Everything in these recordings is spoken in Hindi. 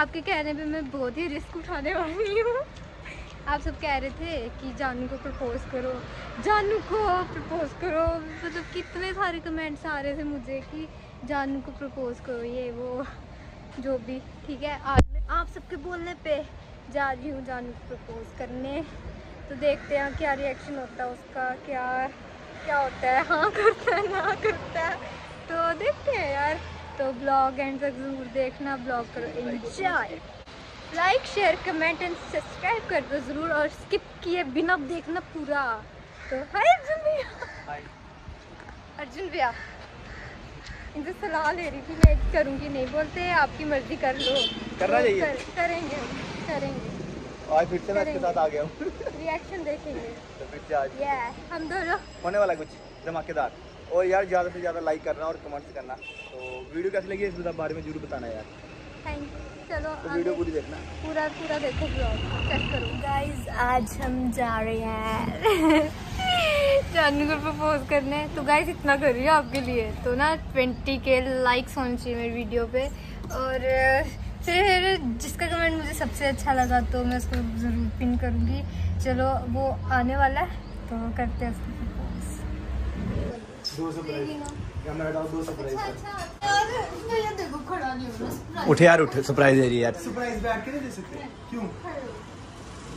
आपके कहने पे मैं बहुत ही रिस्क उठाने वाली हूँ। आप सब कह रहे थे कि जानू को प्रपोज करो। जानू को प्रपोज करो। मतलब कितने सारे कमेंट्स आ रहे थे मुझे कि जानू को प्रपोज करो, ये, वो, जो भी, ठीक है? आज मैं आप सबके बोलने पे जा रही हूँ जानू को प्रपोज करने। तो देखते हैं क्या रिएक्शन होता है उसका, क्या क्या होता है हाँ करता है, ना करता है। तो देखते हैं यार। तो ब्लॉग एंड तक ज़रूर देखना ब्लॉग करो. Enjoy like share comment and subscribe कर दो ज़रूर और स्किप किए बिना देखना पूरा. तो हाय अर्जुन भैया अर्जुन भैया इनसे सलाह ले रही थी मैं करूँगी नहीं बोलते आपकी मर्ज़ी कर लो. करना तो चाहिए। कर, करेंगे करेंगे. आज फिर से मैं आपके साथ आ गया हूँ. रिएक्शन देखेंगे. तो फिर से आज. हम दोनों. होने वाला कुछ धमाकेदार और यार ज़्यादा से ज़्यादा लाइक करना और कमेंट्स करना। तो वीडियो कैसी लगी इस बारे में ज़रूर बताना यार। थैंक यू चलो तो वीडियो पूरी देखना। पूरा पूरा देखो ब्लॉग चेक करो गाइस आज हम जा रहे हैं। जानू को प्रपोज करने। तो गाइस इतना कर रही हूँ आपके लिए। तो ना ट्वेंटी के लाइक्स होने चाहिए मेरी वीडियो पे। और फिर जिसका कमेंट मुझे सबसे अच्छा लगा तो मैं उसको ज़रूर पिन करूँगी। चलो वो आने वाला है तो करते हैं उसको। दो सरप्राइज़ नहीं हो रहा उठ यार उठ सरप्राइज़ दे रही है यार। सरप्राइज़ बैठ के नहीं दे सकते? क्यों?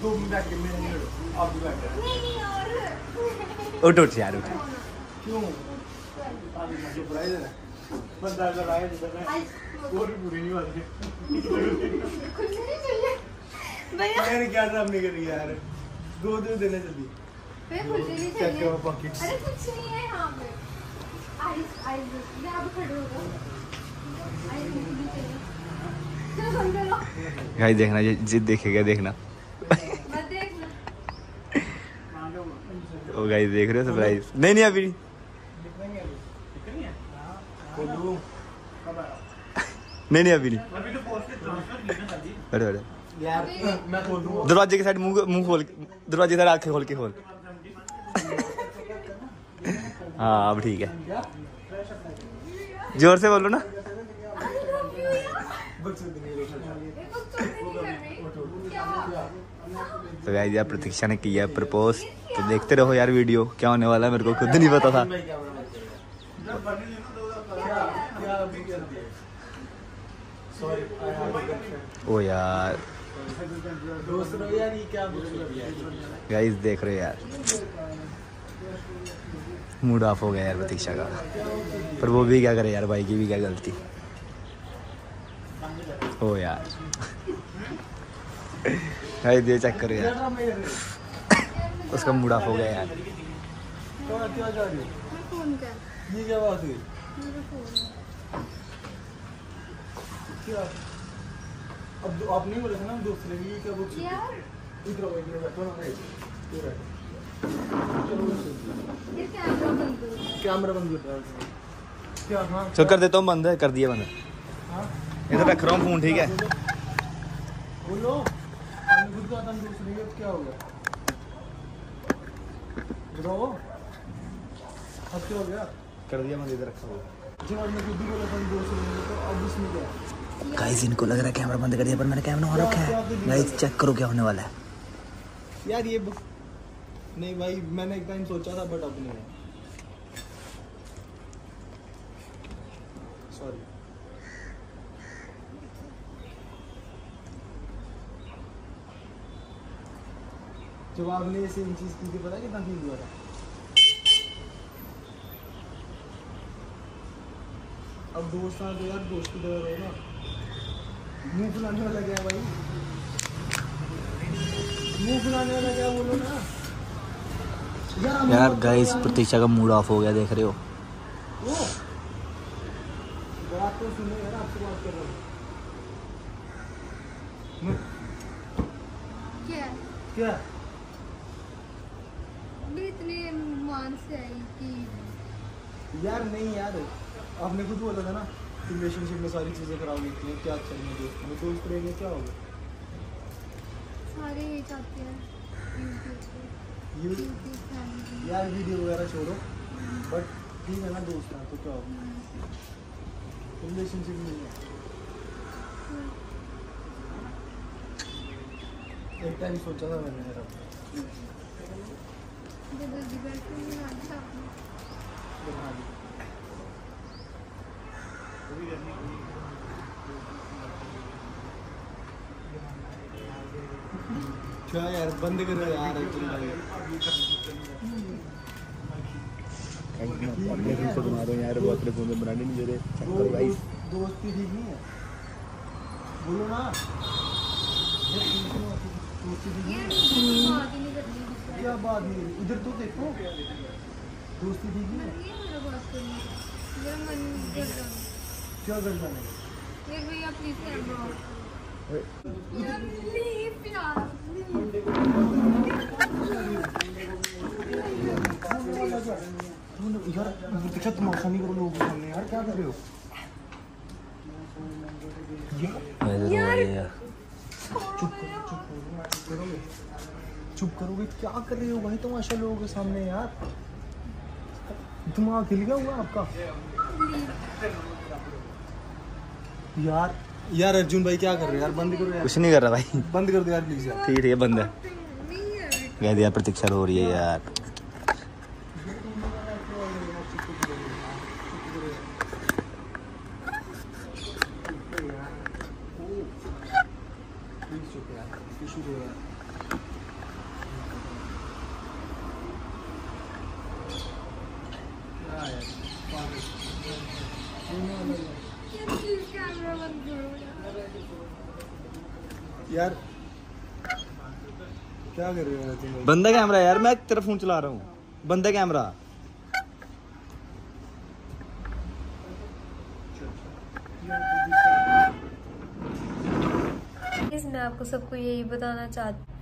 दो मिनट बैठ के मेरे नहीं लड़ो। आप भी बैठ जाओ। नहीं और। उठ उठ यार उठ। क्यों? सरप्राइज़ है बंदा अगर आए जिधर में और भी पूरी नहीं होती खुद नहीं चाहिए भैया। मैंने क्या काम नहीं करी यार। दो दो देने जल्दी। अरे कुछ नहीं है यहाँ पे। गाइस देखना ये जिद देखेगा देखना। ओ गाइस देख रहे हो सरप्राइज़ नहीं नहीं अभी नहीं। नहीं अभी नहीं। दरवाजे के साइड मुँह मुँह खोल दरवाजे की साइड आँखें खोल के खोल। हाँ अब ठीक है। ज़ोर से बोलो ना। तो गाइस यार प्रतीक्षा ने किया प्रपोज तो देखते रहो यार वीडियो क्या होने वाला है मेरे को खुद नहीं पता था। ओ यार। दोस्त यार ये क्या गाइस देख रहे यार। मूड ऑफ़ हो गया यार प्रतीक्षा का। पर वो भी क्या करे यार भाई की भी क्या गलती। ओ यार। गाइस ये चेक करो यार। उसका मूड ऑफ़ हो गया यार। है ये क्या बात हुई अब आप नहीं बोले थे ना रहे ये क्या बुक यार। इधर आओ, इधर बैठो ना इधर बैठो है हाँ चल कर देता हूँ, बंद कर दिया बंद हाँ इधर रख रहा हूँ फ़ोन, ठीक है। क्या हो गया हो गया कर दिया बंद इधर रखा हुआ। ही है? गाइस इनको लग रहा है कैमरा बंद कर दिया, पर मैंने कैमरा ऑन रखा है। गाइस चेक करो क्या होने वाला है। यार, ये नहीं भाई, मैंने एक टाइम सोचा था बट अब नहीं सॉरी जब आपने ये सेम चीज़ की थी, पता कितना फील हुआ था? अब दोस्त आ तो यार दोस्त की तरह रहो ना। मुँह फुलाने वाला क्या भाई? मुँह फुलाने वाला क्या बोलो ना? यार गाइस प्रतीक्षा का मूड ऑफ़ हो गया देख रहे हो। वो बात तो यार आपसे बात कर रहा हूँ मैं- क्या? क्या इतने मान से आई कि यार नहीं यार आपने खुद बोला था ना कि रिलेशनशिप में सारी चीज़ें खराब होती हैं क्या अच्छा नहीं दोस्त में दोस्त रहेंगे क्या होगा? सारे यही चाहते हैं। YouTube पे, ये। यार वीडियो वगैरह छोड़ो। बट ठीक है ना दोस्त हैं तो क्या होगा? रिलेशनशिप नहीं है। एक टाइम सोचा था मैंने यार आपने। बना दी क्या यार बंद करो यार तुम भाई अपने फिर से बना रहे हैं यार वो अपने फ़ोन में बनाने नहीं दे रहे। चेक करो दो- गाइस दोस्ती ठीक नहीं है। बोलो ना। नहीं करनी क्या बात नहीं है? इधर तो देखो। दोस्ती ठीक नहीं है? क्या करना है? यार दिखा तमाशा नहीं करो लोगों सामने यार क्या कर रहे हो चुप करोगे, क्या कर रहे हो? भाई तमाशा लोगों के सामने, यार। दिमाग हिल गया हुआ आपका। यार यार अर्जुन भाई क्या कर रहे हो यार? बंद करो यार। कुछ नहीं कर रहा भाई। बंद कर दो यार प्लीज़ यार। ठीक है बंद है। कह दिया प्रतीक्षा हो रही है यार। Thank चुप यार इशू हो यार क्या यार पागल। यार प्लीज़ कैमरा बंद करो यार क्या कर रहे हो तुम बंदा कैमरा यार मैं तेरा फ़ोन चला रहा हूँ। बंदा कैमरा। मैं आपको सबको यही बताना चाहती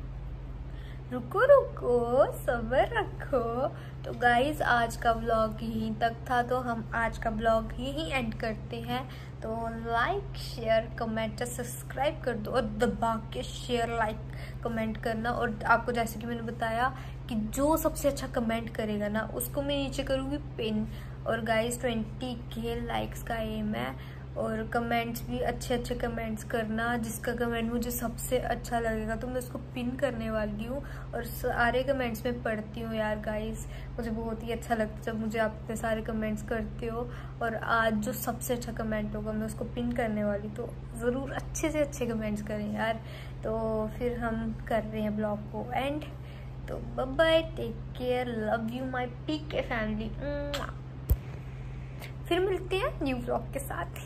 रुको रुको, सबर रखो। तो गाइज़ आज का ब्लॉग यहीं तक था। तो हम आज का ब्लॉग यहीं एंड करते हैं। तो लाइक शेयर कमेंट सब्सक्राइब कर दो और दबा के शेयर लाइक कमेंट करना। और आपको जैसे कि मैंने बताया कि जो सबसे अच्छा कमेंट करेगा ना, उसको मैं नीचे करूँगी पिन और गाइज़ ट्वेंटी के लाइक्स का एम है। और कमेंट्स भी अच्छे अच्छे कमेंट्स करना, जिसका कमेंट मुझे सबसे अच्छा लगेगा। तो मैं उसको पिन करने वाली हूँ और सारे कमेंट्स में पढ़ती हूँ यार गाइस मुझे बहुत ही अच्छा लगता है जब मुझे आप इतने सारे कमेंट्स करते हो और आज जो सबसे अच्छा कमेंट होगा, मैं उसको पिन करने वाली। तो ज़रूर अच्छे से अच्छे कमेंट्स करें यार। तो फिर हम कर रहे हैं ब्लॉग को एंड तो bye take care love you my P family फिर मिलते हैं न्यू ब्लॉग के साथ।